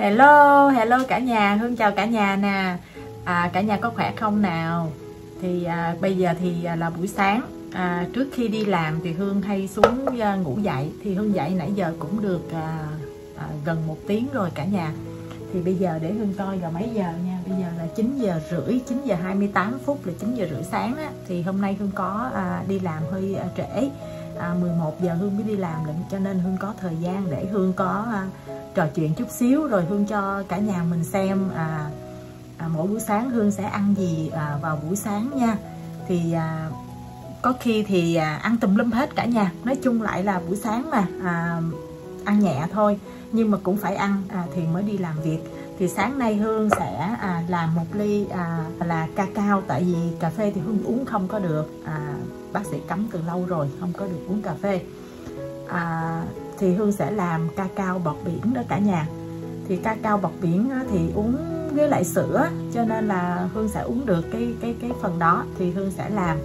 Hello, hello cả nhà, Hương chào cả nhà nè. À, Cả nhà có khỏe không nào? Thì à, bây giờ thì à, là buổi sáng. À, Trước khi đi làm thì Hương hay xuống à, ngủ dậy. Thì Hương dậy nãy giờ cũng được à, à, gần một tiếng rồi cả nhà. Thì bây giờ để Hương coi là mấy giờ nha. Bây giờ là 9 giờ rưỡi, 9 giờ 28 phút là 9 giờ rưỡi sáng á. Thì hôm nay Hương có à, đi làm hơi à, trễ. À, 11 giờ Hương mới đi làm lận cho nên Hương có thời gian để Hương có à, trò chuyện chút xíu rồi Hương cho cả nhà mình xem à, à, mỗi buổi sáng Hương sẽ ăn gì à, vào buổi sáng nha. Thì à, có khi thì à, ăn tùm lum hết cả nhà. Nói chung lại là buổi sáng mà à, ăn nhẹ thôi nhưng mà cũng phải ăn à, thì mới đi làm việc. Thì sáng nay Hương sẽ à, làm một ly à, là ca cao tại vì cà phê thì Hương uống không có được. À, bác sĩ cấm từ lâu rồi không có được uống cà phê. À, thì Hương sẽ làm ca cao bọt biển đó cả nhà. Thì ca cao bọt biển thì uống với lại sữa cho nên là Hương sẽ uống được cái cái cái phần đó thì Hương sẽ làm.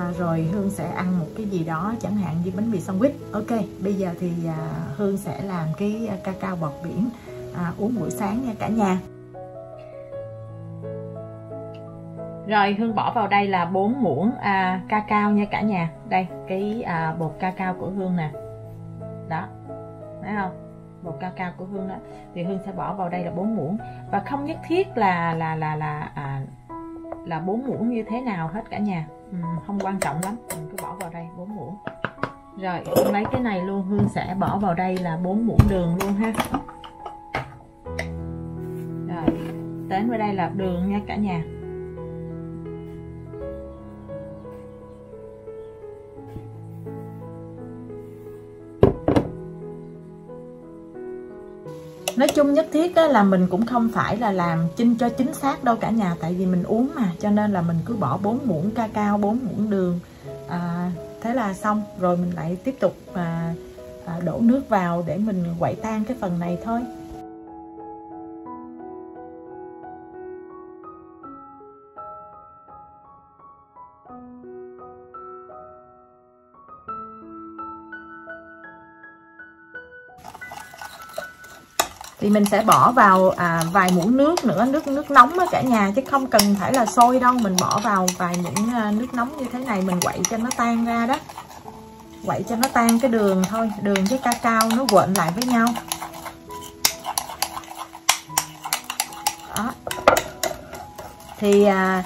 À, rồi Hương sẽ ăn một cái gì đó chẳng hạn như bánh mì sandwich. Ok bây giờ thì à, Hương sẽ làm cái à, ca cao bọt biển à, uống buổi sáng nha cả nhà. Rồi Hương bỏ vào đây là 4 muỗng à, ca cao nha cả nhà. Đây cái à, bột ca cao của Hương nè đó. Thấy không? Bột ca cao của Hương đó. Thì Hương sẽ bỏ vào đây là bốn muỗng. Và không nhất thiết là là là là à, là bốn muỗng như thế nào hết cả nhà. Ừ, không quan trọng lắm. Mình cứ bỏ vào đây bốn muỗng. Rồi Hương lấy cái này luôn. Hương sẽ bỏ vào đây là bốn muỗng đường luôn ha. Rồi đến vào đây là đường nha cả nhà. Nói chung nhất thiết á, là mình cũng không phải là làm chinh cho chính xác đâu cả nhà. Tại vì mình uống mà cho nên là mình cứ bỏ 4 muỗng ca cao 4 muỗng đường. À, thế là xong. Rồi mình lại tiếp tục à, à, đổ nước vào để mình quậy tan cái phần này thôi. Thì mình sẽ bỏ vào à, vài muỗng nước nữa nước nước nóng á cả nhà chứ không cần phải là sôi đâu. Mình bỏ vào vài muỗng à, nước nóng như thế này mình quậy cho nó tan ra đó. Quậy cho nó tan cái đường thôi đường với cacao nó quện lại với nhau. Đó. Thì à,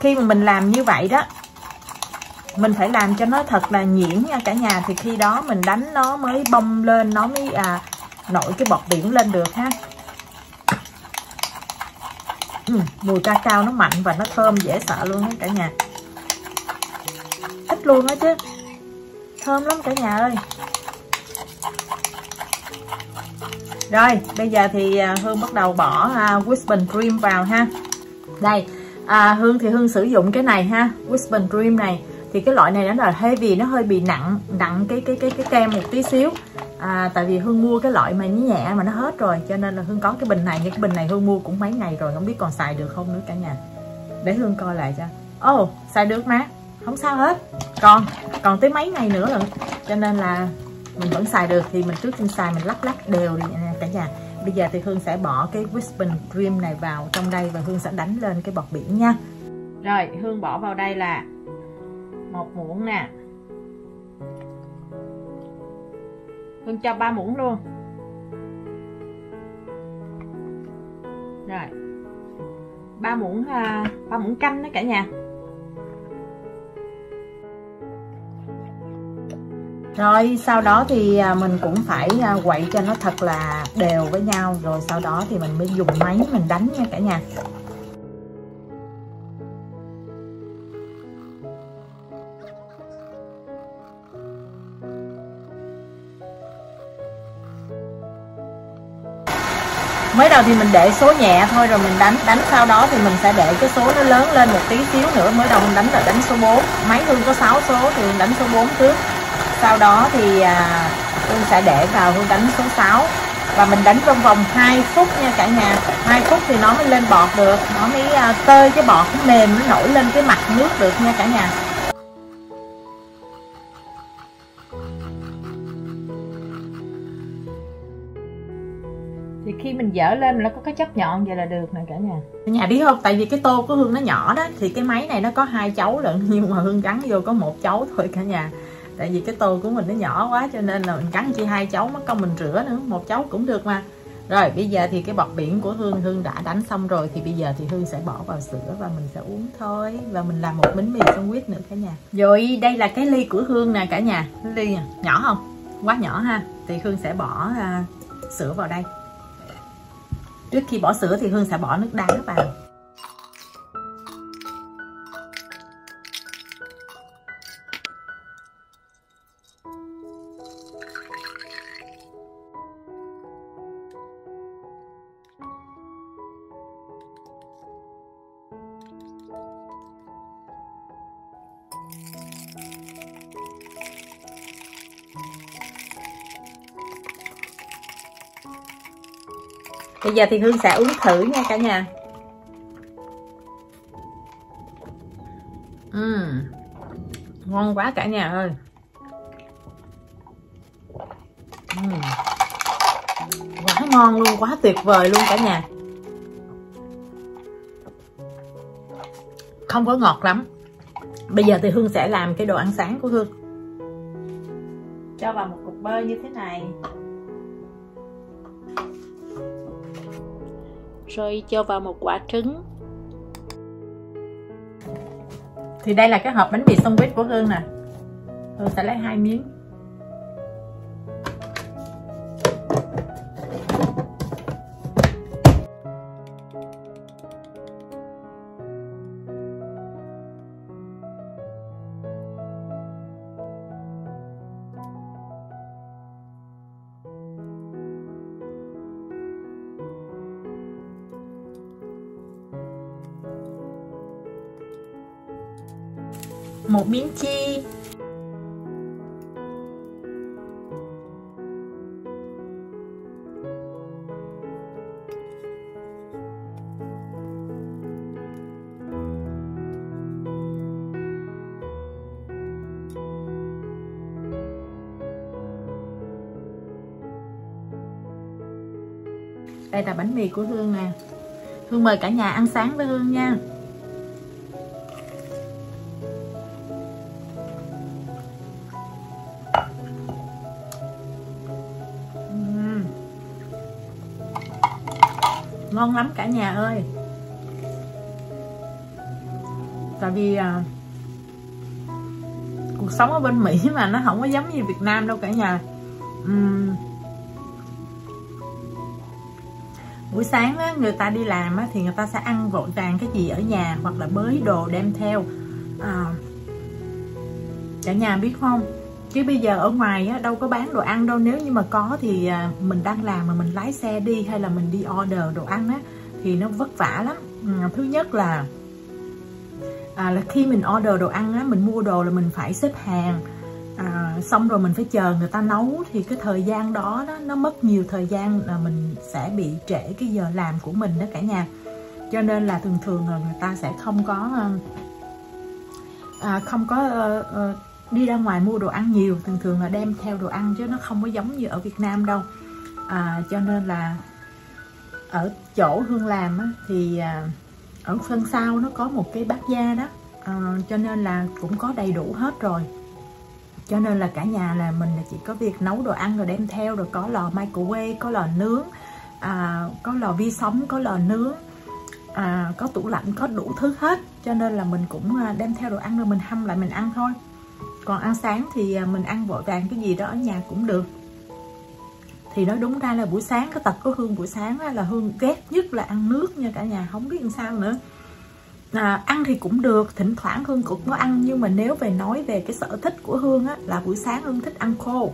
khi mà mình làm như vậy đó mình phải làm cho nó thật là nhuyễn nha cả nhà. Thì khi đó mình đánh nó mới bông lên nó mới à, nổi cái bọt biển lên được ha. Ừ, mùi ca cao nó mạnh và nó thơm dễ sợ luôn đó cả nhà. Thích luôn á chứ. Thơm lắm cả nhà ơi. Rồi bây giờ thì à, Hương bắt đầu bỏ à, uh, Wisdom cream vào ha. Đây à, Hương thì Hương sử dụng cái này ha Wisdom cream này. Thì cái loại này nó là heavy nó hơi bị nặng nặng cái cái cái cái kem một tí xíu à, tại vì hương mua cái loại mà nó nhẹ mà nó hết rồi cho nên là hương có cái bình này nhưng cái bình này hương mua cũng mấy ngày rồi không biết còn xài được không nữa cả nhà. Để hương coi lại cho. Ồ oh, xài được má không sao hết. Còn còn tới mấy ngày nữa rồi cho nên là mình vẫn xài được thì mình trước khi xài mình lắc lắc đều đi cả nhà. Bây giờ thì hương sẽ bỏ cái Wisdom cream này vào trong đây và hương sẽ đánh lên cái bọt biển nha. Rồi hương bỏ vào đây là một muỗng nè. Hương cho ba muỗng luôn. Rồi. Ba muỗng à, ba muỗng canh đó cả nhà. Rồi, sau đó thì à, mình cũng phải à, quậy cho nó thật là đều với nhau. Rồi sau đó thì mình mới dùng máy mình đánh nha cả nhà. Mới đầu thì mình để số nhẹ thôi rồi mình đánh đánh sau đó thì mình sẽ để cái số nó lớn lên một tí xíu nữa. Mới đầu mình đánh là đánh số 4 máy hương có 6 số thì mình đánh số 4 trước. Sau đó thì à, hương sẽ để vào hương đánh số 6 và mình đánh trong vòng 2 phút nha cả nhà. 2 phút thì nó mới lên bọt được. Nó mới à, tơi cái bọt nó mềm nó nổi lên cái mặt nước được nha cả nhà. Thì khi mình dở lên nó có cái chấp nhọn vậy là được nè cả nhà. Cả nhà biết không? Tại vì cái tô của hương nó nhỏ đó thì cái máy này nó có hai chấu lận nhưng mà hương gắn vô có một chấu thôi cả nhà. Tại vì cái tô của mình nó nhỏ quá cho nên là mình gắn chỉ hai chấu mất công mình rửa nữa. Một chấu cũng được mà. Rồi bây giờ thì cái bọt biển của hương hương đã đánh xong rồi thì bây giờ thì hương sẽ bỏ vào sữa và mình sẽ uống thôi. Và mình làm một bánh mì sandwich nữa cả nhà. Rồi đây là cái ly của hương nè cả nhà. Ly nhỏ không? Quá nhỏ ha. Thì hương sẽ bỏ uh, sữa vào đây trước khi bỏ sữa thì hương sẽ bỏ nước đá vào. Bây giờ thì hương sẽ uống thử nha cả nhà. Uhm, ngon quá cả nhà ơi. Uhm. quá ngon luôn quá tuyệt vời luôn cả nhà. Không có ngọt lắm. Bây giờ thì hương sẽ làm cái đồ ăn sáng của hương. Cho vào một cục bơ như thế này. Rồi cho vào một quả trứng. Thì đây là cái hộp bánh mì sandwich của Hương nè. Hương sẽ lấy hai miếng. Một miếng chi. Đây là bánh mì của Hương nè. Hương mời cả nhà ăn sáng với Hương nha. Ngon lắm cả nhà ơi. Tại vì à, cuộc sống ở bên Mỹ mà nó không có giống như Việt Nam đâu cả nhà. Uhm. buổi sáng á, người ta đi làm á, thì người ta sẽ ăn vội vàng cái gì ở nhà hoặc là bới đồ đem theo. À, cả nhà biết không? Chứ bây giờ ở ngoài á, đâu có bán đồ ăn đâu. Nếu như mà có thì à, mình đang làm mà mình lái xe đi hay là mình đi order đồ ăn á thì nó vất vả lắm. Ừ, thứ nhất là à, là khi mình order đồ ăn á mình mua đồ là mình phải xếp hàng. À, xong rồi mình phải chờ người ta nấu thì cái thời gian đó, đó nó mất nhiều thời gian là mình sẽ bị trễ cái giờ làm của mình đó cả nhà. Cho nên là thường thường là người ta sẽ không có à, à không có uh, uh, đi ra ngoài mua đồ ăn nhiều thường thường là đem theo đồ ăn chứ nó không có giống như ở Việt Nam đâu. À, cho nên là ở chỗ Hương làm á, thì à, ở sân sau nó có một cái bát da đó. À, cho nên là cũng có đầy đủ hết rồi. Cho nên là cả nhà là mình là chỉ có việc nấu đồ ăn rồi đem theo rồi có lò microwave có lò nướng à, có lò vi sóng có lò nướng à, có tủ lạnh có đủ thứ hết. Cho nên là mình cũng à, đem theo đồ ăn rồi mình hâm lại mình ăn thôi còn ăn sáng thì à, mình ăn vội vàng cái gì đó ở nhà cũng được. Thì nói đúng ra là buổi sáng cái tật của hương buổi sáng là hương ghét nhất là ăn nước nha cả nhà không biết làm sao nữa. À, ăn thì cũng được thỉnh thoảng hương cũng có ăn nhưng mà nếu về nói về cái sở thích của hương á là buổi sáng hương thích ăn khô.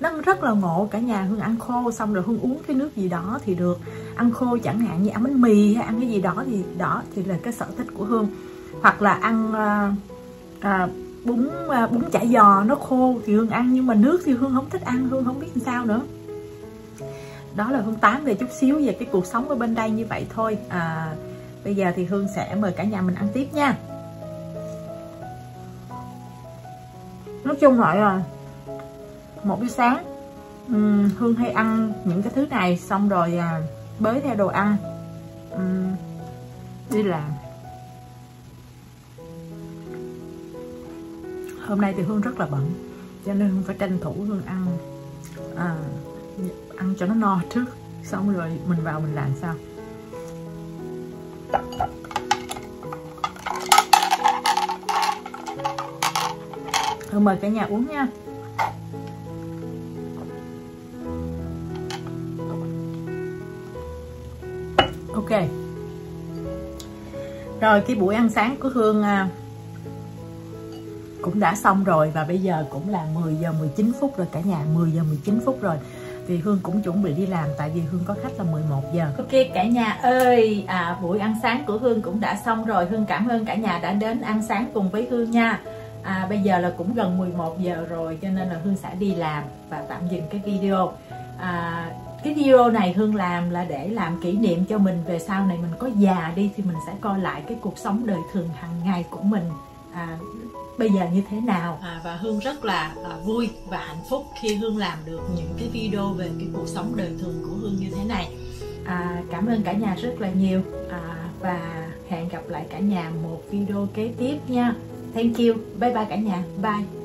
Nó rất là ngộ cả nhà hương ăn khô xong rồi hương uống cái nước gì đó thì được. Ăn khô chẳng hạn như ăn bánh mì hay ăn cái gì đó thì đó thì là cái sở thích của hương. Hoặc là ăn à, à, bún à, bún chả giò nó khô thì hương ăn nhưng mà nước thì hương không thích ăn hương không biết làm sao nữa. Đó là hương tám về chút xíu về cái cuộc sống ở bên đây như vậy thôi. À, bây giờ thì hương sẽ mời cả nhà mình ăn tiếp nha. Nói chung lại là à, một buổi sáng hương hay ăn những cái thứ này xong rồi à, bới theo đồ ăn. Uhm, đi làm hôm nay thì hương rất là bận cho nên hương phải tranh thủ hương ăn à, ăn cho nó no trước. Xong rồi mình vào mình làm sao? Hương mời cả nhà uống nha. Ok. Rồi cái buổi ăn sáng của Hương à, cũng đã xong rồi và bây giờ cũng là 10 giờ 19 phút rồi cả nhà 10 giờ 19 phút rồi. Thì Hương cũng chuẩn bị đi làm tại vì Hương có khách là 11 giờ. Ok cả nhà ơi à, buổi ăn sáng của Hương cũng đã xong rồi. Hương cảm ơn cả nhà đã đến ăn sáng cùng với Hương nha. À, bây giờ là cũng gần 11 giờ rồi cho nên là Hương sẽ đi làm và tạm dừng cái video. À, cái video này Hương làm là để làm kỷ niệm cho mình về sau này mình có già đi thì mình sẽ coi lại cái cuộc sống đời thường hàng ngày của mình à, bây giờ như thế nào? À, và hương rất là à, vui và hạnh phúc khi hương làm được những cái video về cái cuộc sống đời thường của hương như thế này. À, cảm ơn cả nhà rất là nhiều. À, và hẹn gặp lại cả nhà một video kế tiếp nha. Thank you. Bye bye cả nhà. Bye